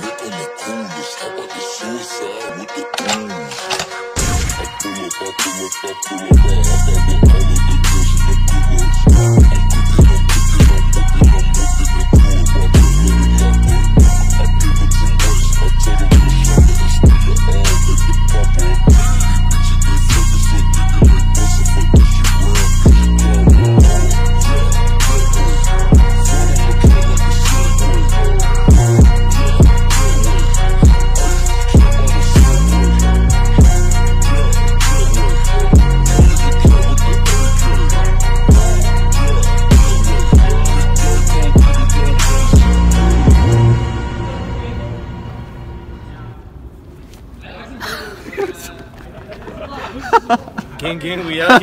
I'm the coolest. How about the suicide with the goons? I pull up, I pull up, I pull up, I hop out pull up. 갱갱 위하여